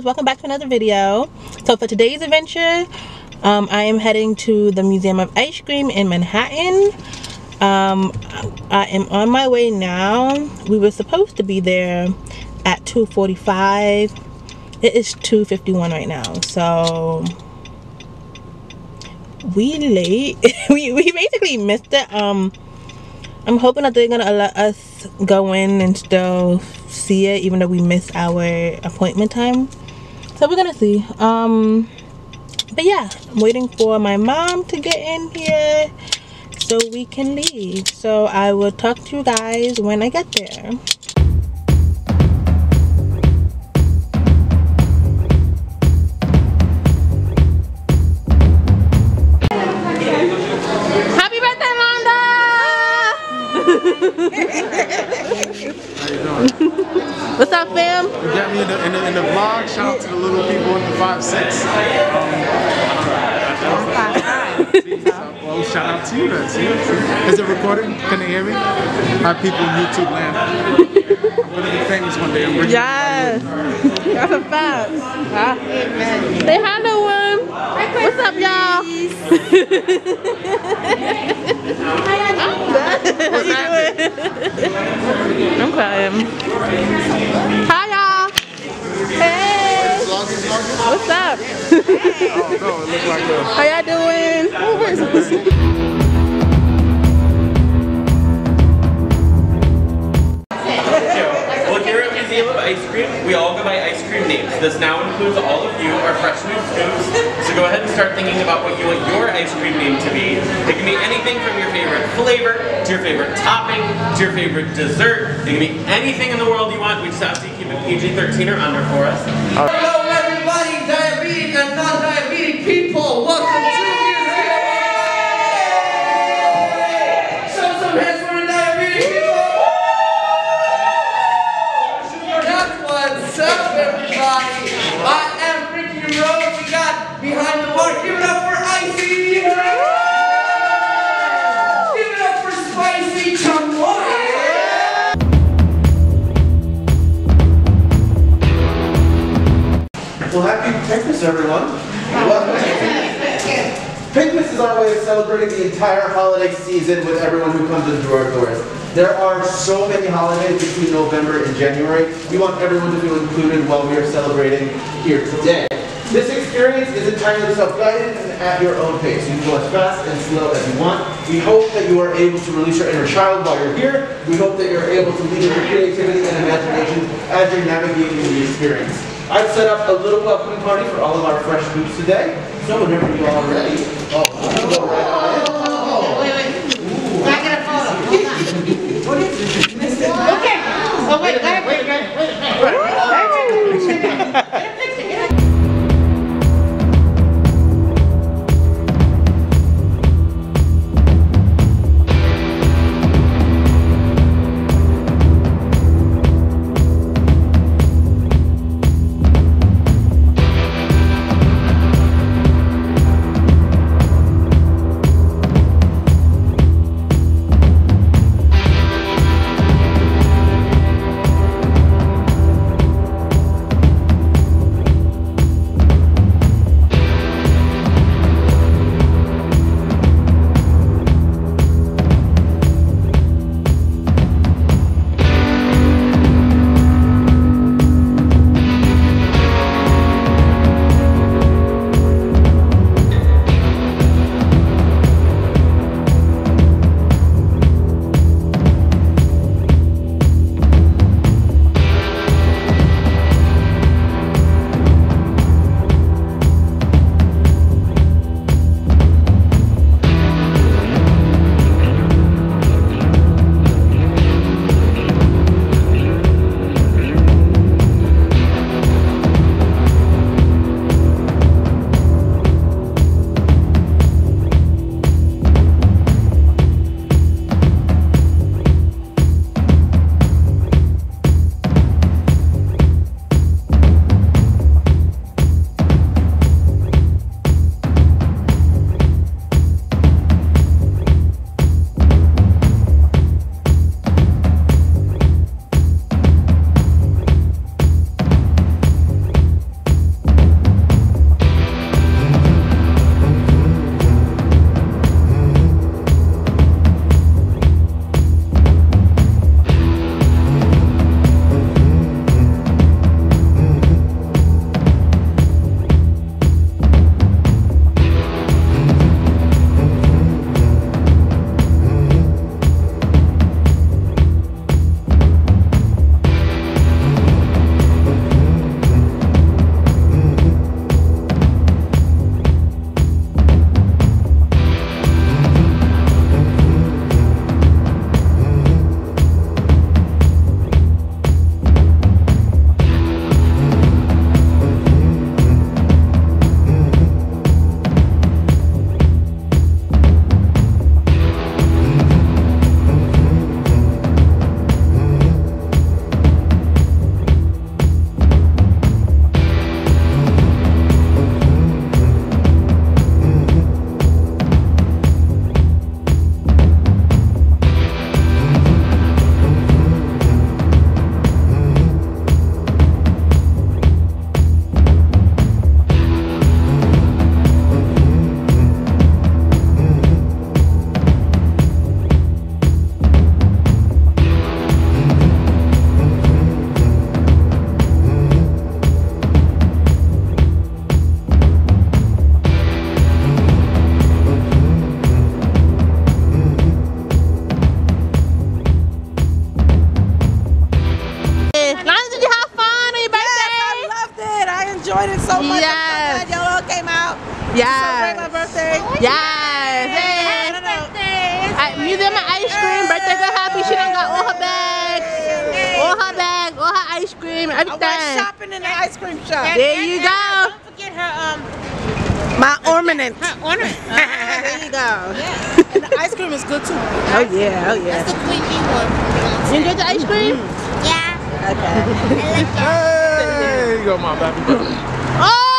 loves welcome back to another video. So for today's adventure um, i am heading to the museum of ice cream in manhattan. Um, i am on my way now. We were supposed to be there at 2:45. it is 2:51 right now. So we late. We, we basically missed it. Um i'm hoping that they're gonna let us go in and still see it even though we missed our appointment time so we're gonna see. Um but yeah i'm waiting for my mom to get in here so we can leave. So i will talk to you guys when i get there up, fam? You got me in the, in the, in the vlog. Shout out to the little people in the 5'6". Um, well, shout out to you then. See? Is it recording? Can they hear me? Hi, people in YouTube land. I'm going to be famous one day. I'm rich. Yes. That's a fact. Huh? Say hi, little one. What's up, y'all? How you doing? I'm crying. Hi, y'all. Hey. What's up? Oh, no, it looked like a... How y'all doing? Oh, where's? Well, here at Museum of Ice Cream, we all go by ice cream names. This now includes all of you, our fresh new scoops. So go ahead and start thinking about what you want your ice cream name to be. It can be anything from your favorite flavor, to your favorite topping, to your favorite dessert. It can be anything in the world you want. We just have to keep it PG-13 or under for us. Well, happy Pinkmas, everyone. Welcome is our way of celebrating the entire holiday season with everyone who comes in through our doors. There are so many holidays between November and January. We want everyone to feel included while we are celebrating here today. This experience is entirely self-guided and at your own pace. You can go as fast and slow as you want. We hope that you are able to release your inner child while you're here. We hope that you're able to lead your creativity and imagination as you're navigating the experience. I've set up a little welcoming party for all of our fresh groups today. So whenever you all are ready, oh, go right on in. Oh, wait, wait, oh, wait, wait. Yes. Hey. No, no, no. I, museum ice cream. Birthday girl happy. She done got all her bags. All her bag. All her ice cream. Everything. I went shopping in the ice cream shop. There and, you and, go. Don't forget her um. My ornament. Her ornament. Uh, there you go. Yeah. and the ice cream is good too. Oh yeah. Oh yeah. That's the queen one. You enjoyed the ice cream? Mm -hmm. Yeah. Okay. I like it. Hey, you go, my baby. oh.